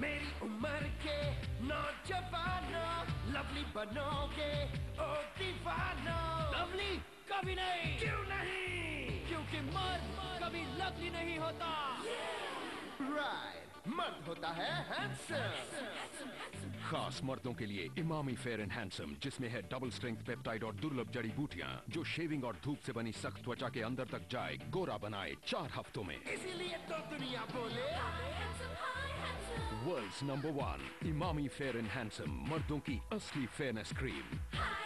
मेरी उम्र के नौजवानों लवली बनोगे ओ दीवानो। लवली कभी नहीं। क्यों नहीं? क्योंकि मर्द कभी लवली नहीं होता। राइट मर्द होता है हैंडसम खास मर्दों के लिए इमामी फेयर एंड हैंडसम जिसमें है डबल स्ट्रेंथ पेप्टाइड और दुर्लभ जड़ी बूटियाँ जो शेविंग और धूप से बनी सख्त त्वचा के अंदर तक जाए गोरा बनाए चार हफ्तों में। इसीलिए तो दुनिया बोले world's number one Emami fair and handsome मर्दों की असली फेयरनेस क्रीम